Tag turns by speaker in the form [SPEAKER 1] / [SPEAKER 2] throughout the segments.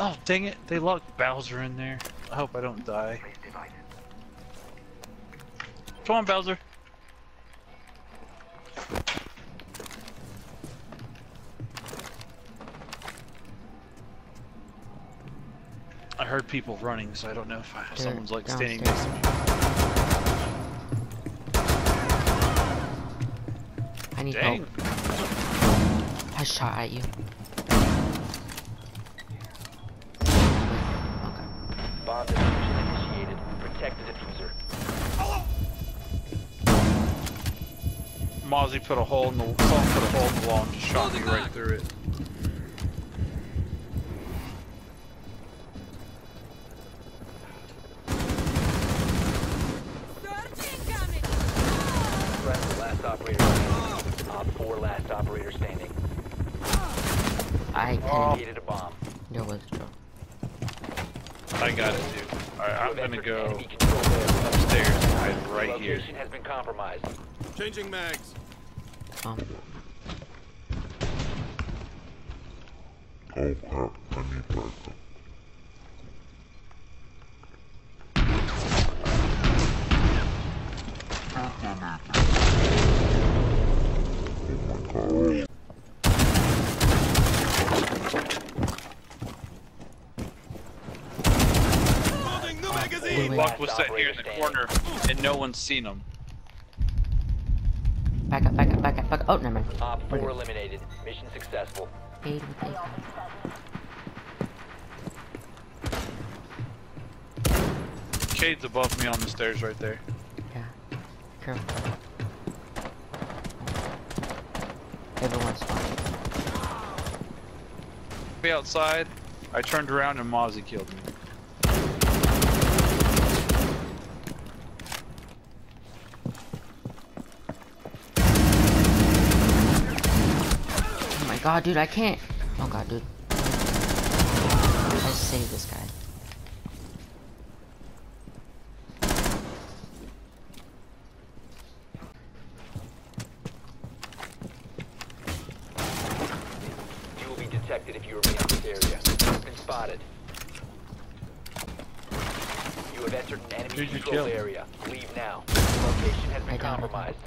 [SPEAKER 1] Oh, dang it. They locked Bowser in there. I hope I don't die. Come on, Bowser. I heard people running, so I don't know if I, someone's like standing next to me.
[SPEAKER 2] I need
[SPEAKER 1] Dang.
[SPEAKER 2] help. I shot at you.
[SPEAKER 1] Mozzie put a hole in the someone put a hole in the wall and just shot me right through it.
[SPEAKER 3] Friendly last operator standing. Op 4 last operator standing.
[SPEAKER 2] I
[SPEAKER 1] Oh.
[SPEAKER 2] can
[SPEAKER 3] Created a bomb.
[SPEAKER 2] deal with it.
[SPEAKER 1] I got it, dude. Alright, I'm gonna go
[SPEAKER 3] enemy controlled area.
[SPEAKER 1] upstairs and hide right here.
[SPEAKER 3] Location has been compromised.
[SPEAKER 4] Changing mags.
[SPEAKER 2] Um,
[SPEAKER 5] Oh crap, I need backup. Oh my god.
[SPEAKER 1] Buck was
[SPEAKER 3] Last
[SPEAKER 1] sitting here in the
[SPEAKER 3] operator
[SPEAKER 1] corner and no one's seen him.
[SPEAKER 2] back up, back up, back up, back up. Oh, never mind.
[SPEAKER 3] Op
[SPEAKER 2] We're
[SPEAKER 3] 4
[SPEAKER 2] good.
[SPEAKER 3] eliminated. Mission successful.
[SPEAKER 2] Aid with aid.
[SPEAKER 1] Cade's above me on the stairs right there.
[SPEAKER 2] Yeah. Careful. Everyone's fine.
[SPEAKER 1] Be outside. I turned around and Mozzie killed me.
[SPEAKER 2] God, dude, I can't. Oh god, dude. I saved this guy.
[SPEAKER 3] You will be detected if you remain in this area. You've been spotted. You have entered an enemy
[SPEAKER 1] Who'd you
[SPEAKER 3] controlled area. Leave now. Your location has been compromised.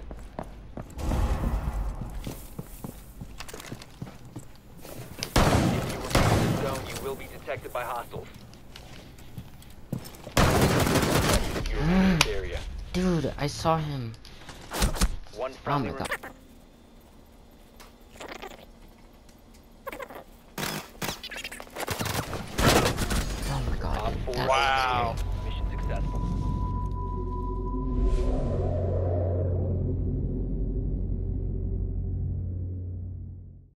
[SPEAKER 3] If you remain in this zone, you will be detected by hostiles. If you remain in this area.
[SPEAKER 2] Dude, I saw him.
[SPEAKER 3] One
[SPEAKER 2] Oh my god. Oh my god.
[SPEAKER 3] Op
[SPEAKER 2] dude,
[SPEAKER 3] 4
[SPEAKER 2] that-
[SPEAKER 1] Wow.